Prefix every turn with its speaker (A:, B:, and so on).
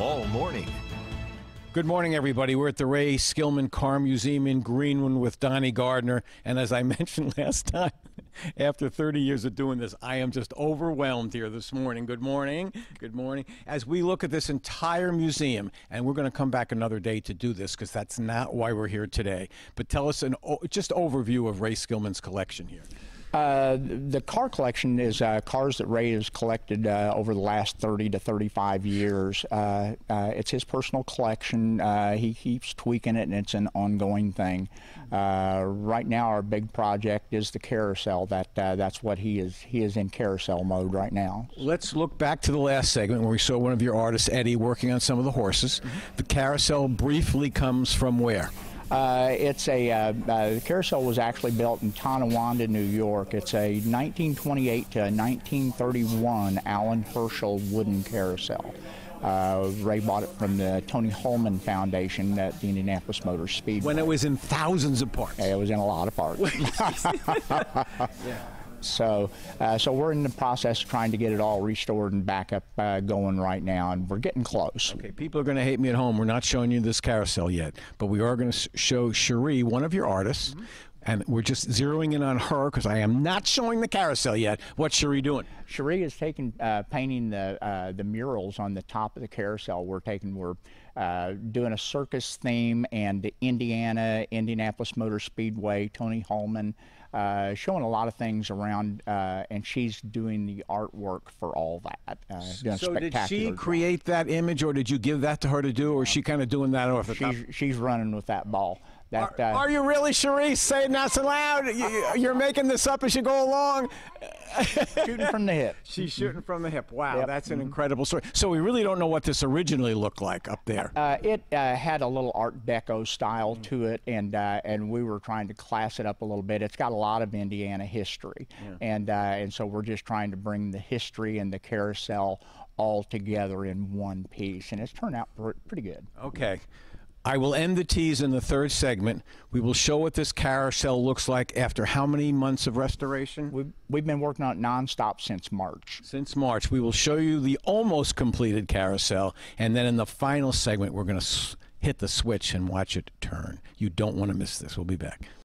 A: all morning.
B: Good morning, everybody. We're at the Ray Skillman Car Museum in Greenwood with Donnie Gardner. And as I mentioned last time, after 30 years of doing this, I am just overwhelmed here this morning. Good morning. Good morning. As we look at this entire museum, and we're going to come back another day to do this because that's not why we're here today. But tell us an just overview of Ray Skillman's collection here.
C: Uh, the car collection is uh, cars that Ray has collected uh, over the last 30 to 35 years. Uh, uh, it's his personal collection. Uh, he keeps tweaking it, and it's an ongoing thing. Right now, our big project is the carousel. That that's what he is. He is in carousel mode right now.
B: Let's look back to the last segment where we saw one of your artists, Eddie, working on some of the horses. The carousel briefly comes from where?
C: Uh, it's a uh, uh, the carousel was actually built in Tonawanda, New York. It's a 1928 to 1931 Allan Herschell wooden carousel. Uh, Ray bought it from the Tony Hulman Foundation at the Indianapolis Motor Speedway.
B: When it was in thousands of parts.
C: it was in a lot of parts. So, uh, so we're in the process of trying to get it all restored and back up uh, going right now, and we're getting close.
B: Okay, people are going to hate me at home. We're not showing you this carousel yet, but we are going to show Cherie, one of your artists, and we're just zeroing in on her because I am not showing the carousel yet. What's Cherie doing?
C: Cherie is taking uh, painting the uh, the murals on the top of the carousel. We're taking we're uh, doing a circus theme and the Indiana Indianapolis Motor Speedway. Tony Hulman uh, showing a lot of things around, uh, and she's doing the artwork for all that. Uh,
B: So did she
C: job.
B: create that image, or did you give that to her to do, or is she kind of doing that off the top?
C: She's she's running with that ball. That
B: Are,
C: uh,
B: are you really, Cherie? Say it not so loud. You, you're making this up as you go along.
C: shooting from the hip.
B: She's shooting from the hip. Wow,
C: Yep.
B: that's an incredible story. So we really don't know what this originally looked like up there.
C: Uh, it uh, had a little Art Deco style to it, and uh, and we were trying to class it up a little bit. It's got a lot of Indiana history, and uh, and so we're just trying to bring the history and the carousel all together in one piece, and it's turned out pr- pretty good.
B: Okay. I will end the tease in the third segment. We will show what this carousel looks like after how many months of restoration?
C: We've we've been working on it nonstop since March.
B: Since March. We will show you the almost completed carousel, and then in the final segment, we're going to s- hit the switch and watch it turn. You don't want to miss this. We'll be back.